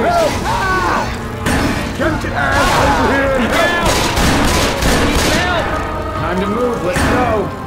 Over here and help! Time to move, let's go!